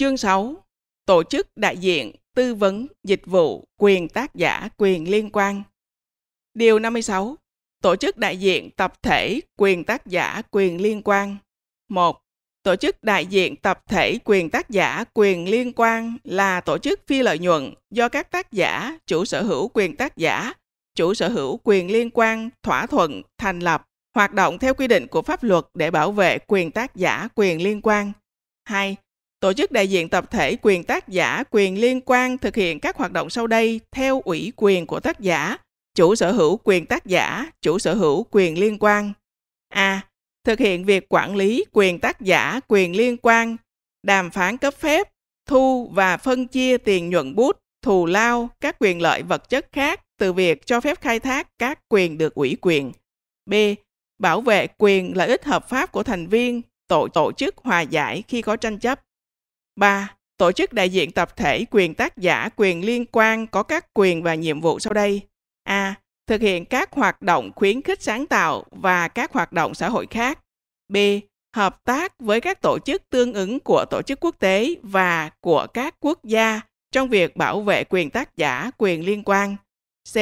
Chương 6. Tổ chức đại diện, tư vấn, dịch vụ, quyền tác giả, quyền liên quan. Điều 56. Tổ chức đại diện tập thể, quyền tác giả, quyền liên quan. 1. Tổ chức đại diện tập thể quyền tác giả quyền liên quan là tổ chức phi lợi nhuận do các tác giả, chủ sở hữu quyền tác giả, chủ sở hữu quyền liên quan thỏa thuận thành lập hoạt động theo quy định của pháp luật để bảo vệ quyền tác giả quyền liên quan. 2. Tổ chức đại diện tập thể quyền tác giả quyền liên quan thực hiện các hoạt động sau đây theo ủy quyền của tác giả, chủ sở hữu quyền tác giả, chủ sở hữu quyền liên quan. A. Thực hiện việc quản lý quyền tác giả quyền liên quan, đàm phán cấp phép, thu và phân chia tiền nhuận bút, thù lao, các quyền lợi vật chất khác từ việc cho phép khai thác các quyền được ủy quyền. B. Bảo vệ quyền lợi ích hợp pháp của thành viên, tổ tổ chức hòa giải khi có tranh chấp. 3. Tổ chức đại diện tập thể, quyền tác giả, quyền liên quan có các quyền và nhiệm vụ sau đây. A. Thực hiện các hoạt động khuyến khích sáng tạo và các hoạt động xã hội khác. B. Hợp tác với các tổ chức tương ứng của tổ chức quốc tế và của các quốc gia trong việc bảo vệ quyền tác giả, quyền liên quan. C.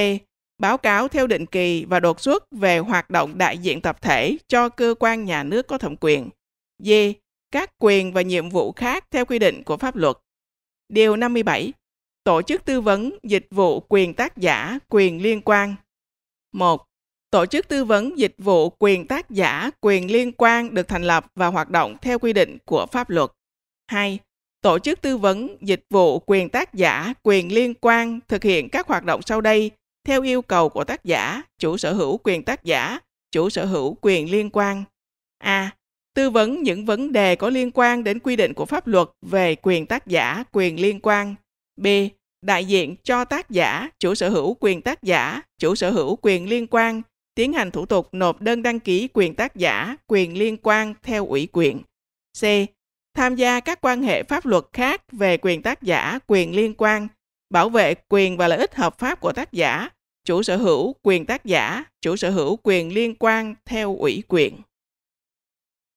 Báo cáo theo định kỳ và đột xuất về hoạt động đại diện tập thể cho cơ quan nhà nước có thẩm quyền. D. Các quyền và nhiệm vụ khác theo quy định của pháp luật. Điều 57. Tổ chức tư vấn dịch vụ quyền tác giả, quyền liên quan. 1. Tổ chức tư vấn dịch vụ quyền tác giả, quyền liên quan được thành lập và hoạt động theo quy định của pháp luật. 2 tổ chức tư vấn dịch vụ quyền tác giả, quyền liên quan thực hiện các hoạt động sau đây theo yêu cầu của tác giả, chủ sở hữu quyền tác giả, chủ sở hữu quyền liên quan a tư vấn những vấn đề có liên quan đến quy định của pháp luật về quyền tác giả quyền liên quan. B. Đại diện cho tác giả chủ sở hữu quyền tác giả chủ sở hữu quyền liên quan tiến hành thủ tục nộp đơn đăng ký quyền tác giả quyền liên quan theo ủy quyền. C. Tham gia các quan hệ pháp luật khác về quyền tác giả, quyền liên quan, bảo vệ quyền và lợi ích hợp pháp của tác giả, chủ sở hữu quyền tác giả, chủ sở hữu quyền liên quan theo ủy quyền.